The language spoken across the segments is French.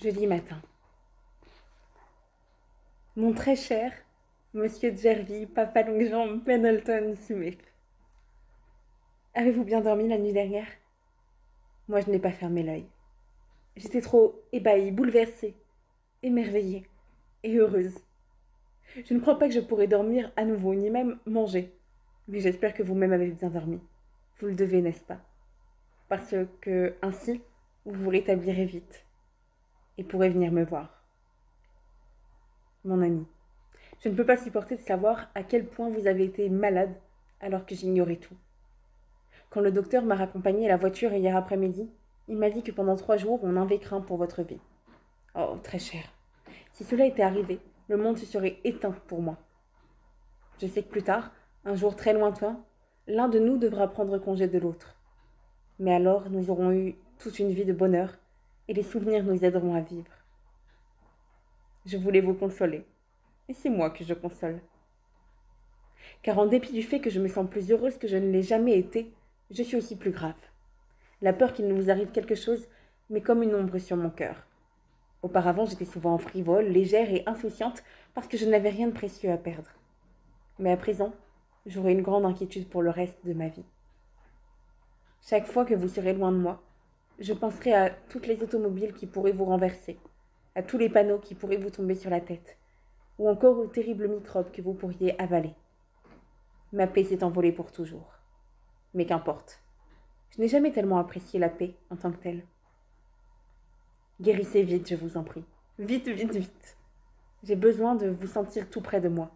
Jeudi matin. Mon très cher Monsieur Jervy, Papa Longjambe, Pendleton, Smith. Avez-vous bien dormi la nuit dernière? Moi, je n'ai pas fermé l'œil. J'étais trop ébahie, bouleversée, émerveillée et heureuse. Je ne crois pas que je pourrai dormir à nouveau, ni même manger. Mais j'espère que vous-même avez bien dormi. Vous le devez, n'est-ce pas? Parce que ainsi, vous vous rétablirez vite et pourrez venir me voir. Mon ami, je ne peux pas supporter de savoir à quel point vous avez été malade alors que j'ignorais tout. Quand le docteur m'a raccompagné à la voiture hier après-midi, il m'a dit que pendant trois jours, on avait craint pour votre vie. Oh, très cher. Si cela était arrivé, le monde se serait éteint pour moi. Je sais que plus tard, un jour très lointain, l'un de nous devra prendre congé de l'autre. Mais alors, nous aurons eu toute une vie de bonheur et les souvenirs nous aideront à vivre. Je voulais vous consoler, et c'est moi que je console. Car en dépit du fait que je me sens plus heureuse que je ne l'ai jamais été, je suis aussi plus grave. La peur qu'il ne vous arrive quelque chose met comme une ombre sur mon cœur. Auparavant, j'étais souvent frivole, légère et insouciante parce que je n'avais rien de précieux à perdre. Mais à présent, j'aurai une grande inquiétude pour le reste de ma vie. Chaque fois que vous serez loin de moi, je penserai à toutes les automobiles qui pourraient vous renverser, à tous les panneaux qui pourraient vous tomber sur la tête, ou encore aux terribles microbes que vous pourriez avaler. Ma paix s'est envolée pour toujours. Mais qu'importe. Je n'ai jamais tellement apprécié la paix en tant que telle. Guérissez vite, je vous en prie. Vite, vite, vite. J'ai besoin de vous sentir tout près de moi,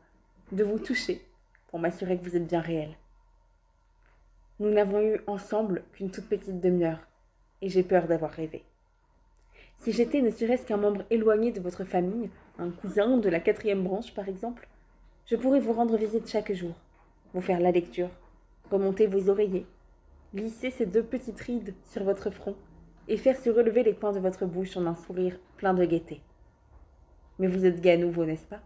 de vous toucher, pour m'assurer que vous êtes bien réel. Nous n'avons eu ensemble qu'une toute petite demi-heure, et j'ai peur d'avoir rêvé. Si j'étais ne serait-ce qu'un membre éloigné de votre famille, un cousin de la quatrième branche par exemple, je pourrais vous rendre visite chaque jour, vous faire la lecture, remonter vos oreillers, glisser ces deux petites rides sur votre front et faire se relever les coins de votre bouche en un sourire plein de gaieté. Mais vous êtes gai à nouveau, n'est-ce pas?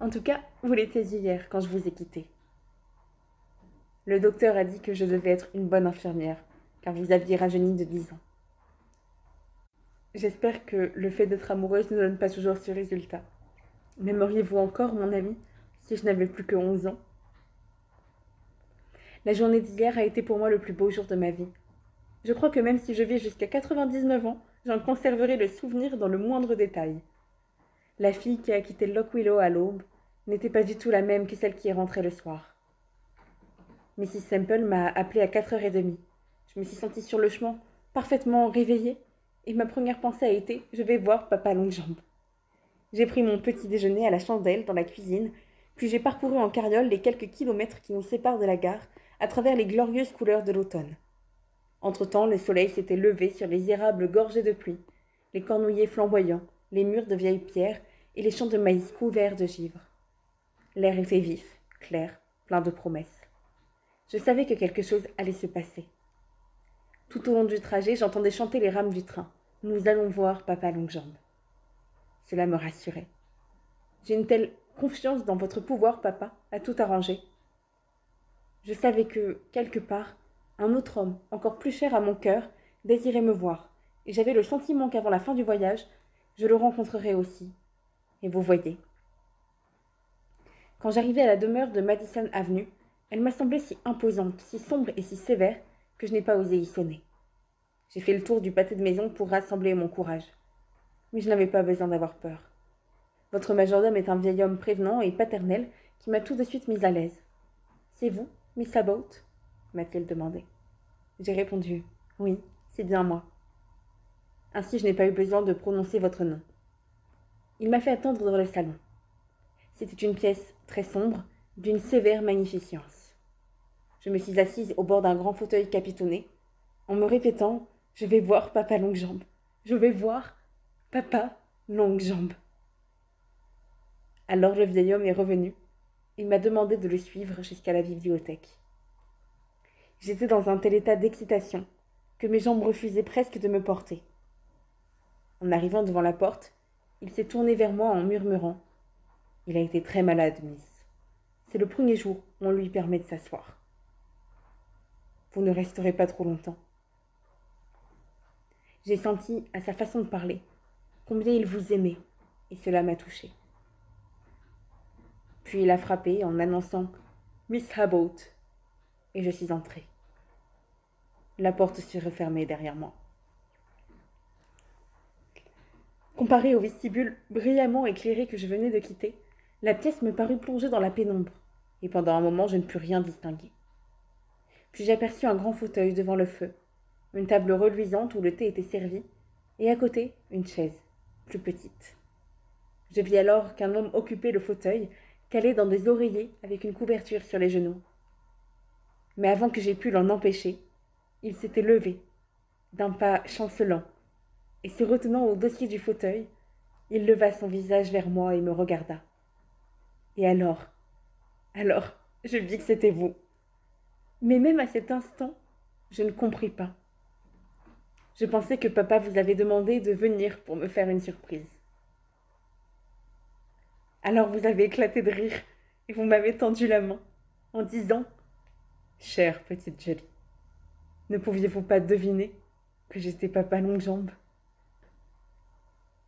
En tout cas, vous l'étiez hier quand je vous ai quitté. Le docteur a dit que je devais être une bonne infirmière, car vous aviez rajeuni de dix ans. J'espère que le fait d'être amoureuse ne donne pas toujours ce résultat. M'aimeriez-vous encore, mon ami, si je n'avais plus que onze ans? La journée d'hier a été pour moi le plus beau jour de ma vie. Je crois que même si je vis jusqu'à 99 ans, j'en conserverai le souvenir dans le moindre détail. La fille qui a quitté Lock Willow à l'aube n'était pas du tout la même que celle qui est rentrée le soir. Mrs. Semple m'a appelée à quatre heures et demie. Je me suis sentie sur le chemin, parfaitement réveillée, et ma première pensée a été je vais voir papa Longjambe. J'ai pris mon petit déjeuner à la chandelle dans la cuisine, puis j'ai parcouru en carriole les quelques kilomètres qui nous séparent de la gare à travers les glorieuses couleurs de l'automne. Entre-temps, le soleil s'était levé sur les érables gorgés de pluie, les cornouillers flamboyants, les murs de vieilles pierres et les champs de maïs couverts de givre. L'air était vif, clair, plein de promesses. Je savais que quelque chose allait se passer. Tout au long du trajet, j'entendais chanter les rames du train. Nous allons voir papa Longjambe. Cela me rassurait. J'ai une telle confiance dans votre pouvoir, papa, à tout arranger. Je savais que, quelque part, un autre homme, encore plus cher à mon cœur, désirait me voir, et j'avais le sentiment qu'avant la fin du voyage, je le rencontrerais aussi. Et vous voyez. Quand j'arrivai à la demeure de Madison Avenue, elle m'a semblé si imposante, si sombre et si sévère que je n'ai pas osé y sonner. J'ai fait le tour du pâté de maison pour rassembler mon courage. Mais je n'avais pas besoin d'avoir peur. Votre majordome est un vieil homme prévenant et paternel qui m'a tout de suite mise à l'aise. C'est vous, Miss Abbott? m'a-t-il demandé. J'ai répondu Oui, c'est bien moi. Ainsi, je n'ai pas eu besoin de prononcer votre nom. Il m'a fait attendre dans le salon. C'était une pièce très sombre, d'une sévère magnificence. Je me suis assise au bord d'un grand fauteuil capitonné, en me répétant Je vais voir papa longue jambe. Je vais voir papa longue jambe. Alors le vieil homme est revenu. Il m'a demandé de le suivre jusqu'à la bibliothèque. J'étais dans un tel état d'excitation que mes jambes refusaient presque de me porter. En arrivant devant la porte, il s'est tourné vers moi en murmurant Il a été très malade, Miss. C'est le premier jour où on lui permet de s'asseoir. Vous ne resterez pas trop longtemps. J'ai senti, à sa façon de parler, combien il vous aimait, et cela m'a touchée. Puis il a frappé en annonçant Miss Habot, et je suis entrée. La porte s'est refermée derrière moi. Comparé au vestibule brillamment éclairé que je venais de quitter, la pièce me parut plongée dans la pénombre, et pendant un moment je ne pus rien distinguer. Puis j'aperçus un grand fauteuil devant le feu, une table reluisante où le thé était servi, et à côté une chaise, plus petite. Je vis alors qu'un homme occupait le fauteuil, calé dans des oreillers avec une couverture sur les genoux. Mais avant que j'aie pu l'en empêcher, il s'était levé, d'un pas chancelant, et se retenant au dossier du fauteuil, il leva son visage vers moi et me regarda. Et alors, alors, je vis que c'était vous. Mais même à cet instant, je ne compris pas. Je pensais que papa vous avait demandé de venir pour me faire une surprise. Alors vous avez éclaté de rire et vous m'avez tendu la main en disant Chère petite Jolie, ne pouviez-vous pas deviner que j'étais papa longue jambe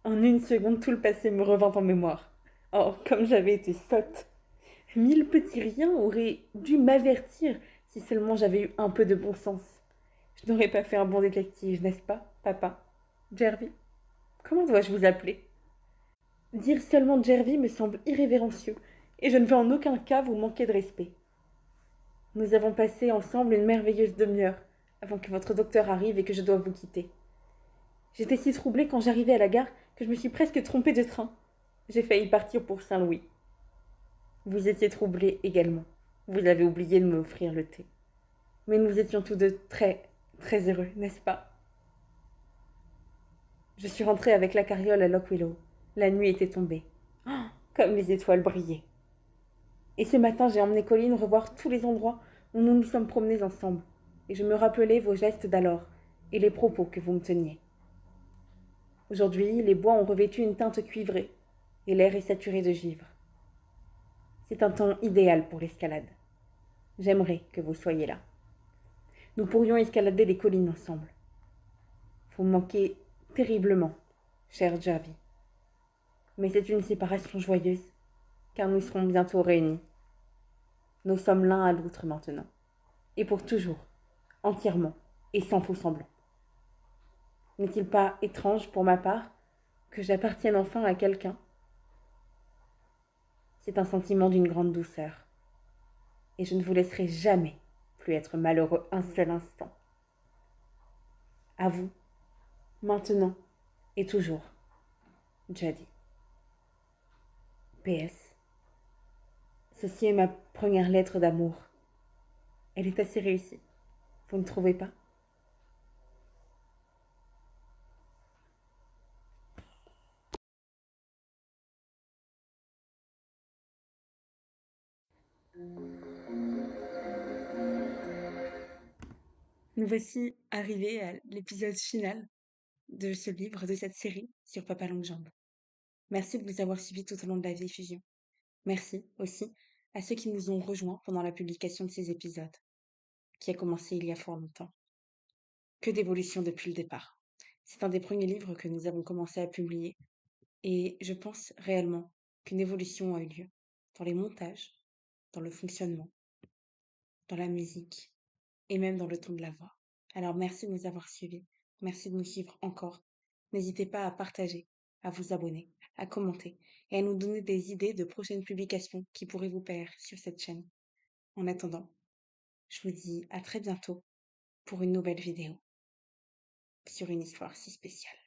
En une seconde, tout le passé me revint en mémoire. Oh, comme j'avais été sotte Mille petits riens auraient dû m'avertir si seulement j'avais eu un peu de bon sens. Je n'aurais pas fait un bon détective, n'est-ce pas, papa? Jervy Comment dois-je vous appeler? Dire seulement Jervy me semble irrévérencieux, et je ne veux en aucun cas vous manquer de respect. Nous avons passé ensemble une merveilleuse demi-heure avant que votre docteur arrive et que je doive vous quitter. J'étais si troublée quand j'arrivais à la gare que je me suis presque trompée de train. J'ai failli partir pour Saint-Louis. Vous étiez troublé également. Vous avez oublié de m'offrir le thé. Mais nous étions tous deux très, très heureux, n'est-ce pas? Je suis rentrée avec la carriole à Lock Willow. La nuit était tombée. Oh, comme les étoiles brillaient. Et ce matin, j'ai emmené Colline revoir tous les endroits où nous nous sommes promenés ensemble. Et je me rappelais vos gestes d'alors et les propos que vous me teniez. Aujourd'hui, les bois ont revêtu une teinte cuivrée et l'air est saturé de givre. C'est un temps idéal pour l'escalade. J'aimerais que vous soyez là. Nous pourrions escalader les collines ensemble. Vous manquez terriblement, cher Javi. Mais c'est une séparation joyeuse, car nous serons bientôt réunis. Nous sommes l'un à l'autre maintenant, et pour toujours, entièrement et sans faux semblant. N'est-il pas étrange pour ma part que j'appartienne enfin à quelqu'un? C'est un sentiment d'une grande douceur. Et je ne vous laisserai jamais plus être malheureux un seul instant. À vous, maintenant et toujours, Jadi. PS. Ceci est ma première lettre d'amour. Elle est assez réussie. Vous ne trouvez pas? Nous voici arrivés à l'épisode final de ce livre, de cette série sur Papa Longue Jambe. Merci de nous avoir suivis tout au long de la diffusion. Merci aussi à ceux qui nous ont rejoints pendant la publication de ces épisodes, qui a commencé il y a fort longtemps. Que d'évolution depuis le départ. C'est un des premiers livres que nous avons commencé à publier et je pense réellement qu'une évolution a eu lieu dans les montages, dans le fonctionnement, dans la musique et même dans le ton de la voix. Alors merci de nous avoir suivis, merci de nous suivre encore. N'hésitez pas à partager, à vous abonner, à commenter et à nous donner des idées de prochaines publications qui pourraient vous plaire sur cette chaîne. En attendant, je vous dis à très bientôt pour une nouvelle vidéo sur une histoire si spéciale.